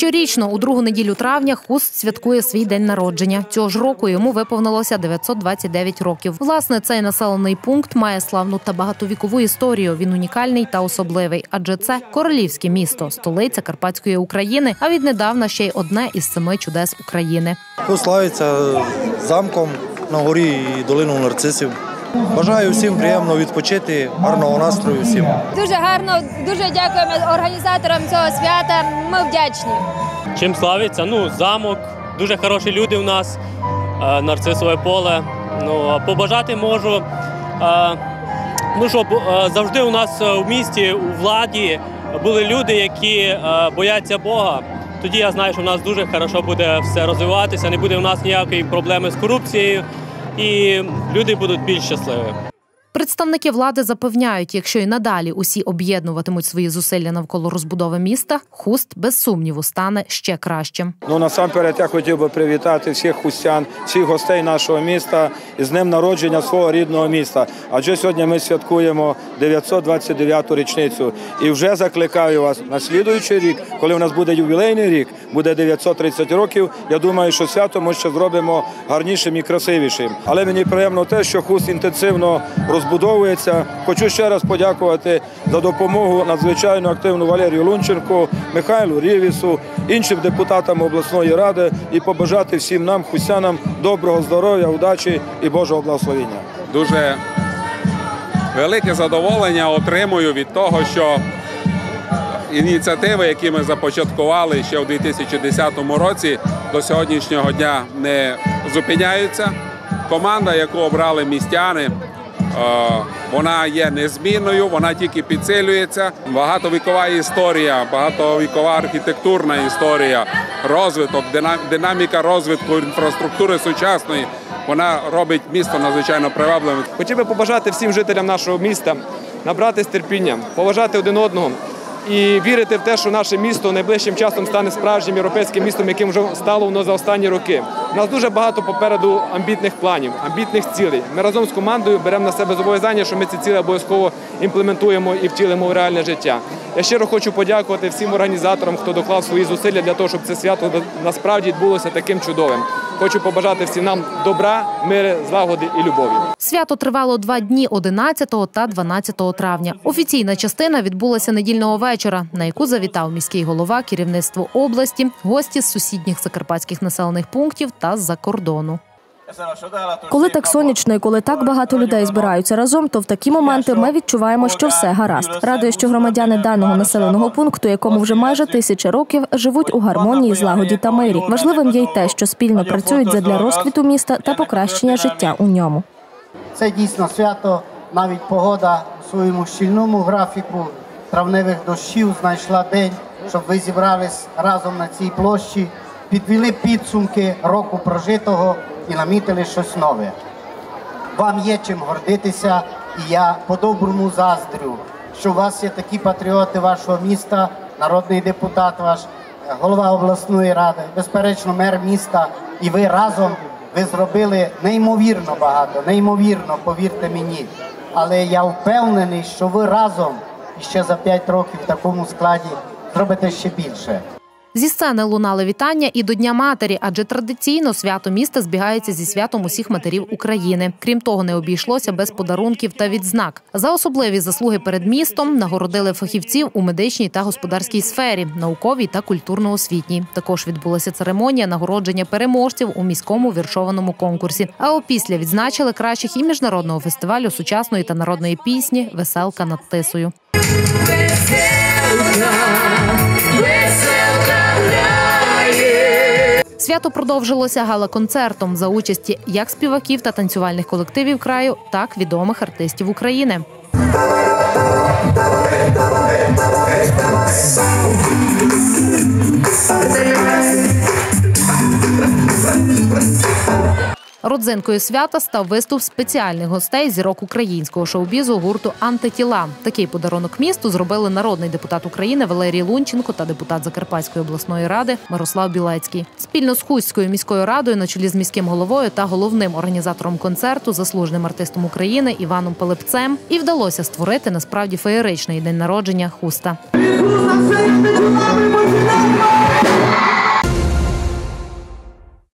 Щорічно, у другу неділю травня, хуст святкує свій день народження. Цього ж року йому виповнилося 929 років. Власне, цей населений пункт має славну та багатовікову історію. Він унікальний та особливий, адже це королівське місто, столиця Карпатської України. А віднедавна ще й одне із семи чудес України. Тут славиться замком на горі і долину нарцисів. Бажаю всім приємно відпочити, гарного настрою всім. Дуже гарно, дуже дякуємо організаторам цього свята. Ми вдячні. Чим славиться? Ну, замок, дуже хороші люди у нас, е, нарцисове поле. Ну, побажати можу. е, Ну, щоб е, завжди у нас в місті, у владі були люди, які бояться Бога. Тоді я знаю, що в нас дуже хорошо буде все розвиватися, не буде у нас ніякої проблеми з корупцією, і люди будуть більш щасливі. Представники влади запевняють, якщо і надалі усі об'єднуватимуть свої зусилля навколо розбудови міста, хуст без сумніву стане ще кращим. Ну насамперед я хотів би привітати всіх хустян, всіх гостей нашого міста із днем народження свого рідного міста. Адже сьогодні ми святкуємо 929-ту річницю. І вже закликаю вас на слідуючий рік, коли у нас буде ювілейний рік, буде 930 років. Я думаю, що свято ми ще зробимо гарнішим і красивішим. Але мені приємно те, що хуст інтенсивно розбудовується. Хочу ще раз подякувати за допомогу надзвичайно активну Валерію Лунченку, Михайлу Рівісу, іншим депутатам обласної ради і побажати всім нам, хустянам, доброго здоров'я, удачі і Божого благословення. дуже велике задоволення отримую від того, що ініціативи, які ми започаткували ще у 2010 році, до сьогоднішнього дня не зупиняються. Команда, яку обрали містяни, вона є незмінною, вона тільки підсилюється. Багатовікова історія, багатовікова архітектурна історія, розвиток, динаміка розвитку інфраструктури сучасної. Вона робить місто надзвичайно привабливим. Хотів би побажати всім жителям нашого міста набратися терпіння, поважати один одного і вірити в те, що наше місто найближчим часом стане справжнім європейським містом, яким вже стало воно за останні роки. У нас дуже багато попереду амбітних планів, амбітних цілей. Ми разом з командою беремо на себе зобов'язання, що ми ці цілі обов'язково імплементуємо і втілимо в реальне життя. Я щиро хочу подякувати всім організаторам, хто доклав свої зусилля для того, щоб це свято насправді відбулося таким чудовим. Хочу побажати всім нам добра, миру, злагоди і любові. Свято тривало два дні 11 та 12 травня. Офіційна частина відбулася недільного вечора, на яку завітав міський голова, керівництво області, гості з сусідніх закарпатських населених пунктів та з-за кордону. Коли так сонячно і коли так багато людей збираються разом, то в такі моменти ми відчуваємо, що все гаразд. Радує, що громадяни даного населеного пункту, якому вже майже тисяча років, живуть у гармонії, злагоді та мирі. Важливим є й те, що спільно працюють задля розквіту міста та покращення життя у ньому. Це дійсно свято. Навіть погода у своєму щільному графіку травневих дощів знайшла день, щоб ви зібрались разом на цій площі, підвели підсумки року прожитого і намітили щось нове. Вам є чим гордитися, і я по-доброму заздрю, що у вас є такі патріоти вашого міста, народний депутат ваш, голова обласної ради, безперечно, мер міста, і ви разом ви зробили неймовірно багато, неймовірно, повірте мені. Але я впевнений, що ви разом і ще за 5 років в такому складі зробите ще більше. Зі сцени лунали вітання і до Дня матері, адже традиційно свято міста збігається зі святом усіх матерів України. Крім того, не обійшлося без подарунків та відзнак. За особливі заслуги перед містом нагородили фахівців у медичній та господарській сфері, науковій та культурно-освітній. Також відбулася церемонія нагородження переможців у міському віршованому конкурсі. А опісля відзначили кращих і міжнародного фестивалю сучасної та народної пісні Веселка над тисою. Свято продовжилося гала-концертом за участі як співаків та танцювальних колективів краю, так відомих артистів України. Родзинкою свята став виступ спеціальних гостей зірок українського шоу-бізу гурту Антитіла. Такий подарунок місту зробили народний депутат України Валерій Лунченко та депутат Закарпатської обласної ради Мирослав Білецький. Спільно з Хуською міською радою, на чолі з міським головою та головним організатором концерту, заслуженим артистом України Іваном Пилипцем, і вдалося створити насправді феєричний день народження хуста.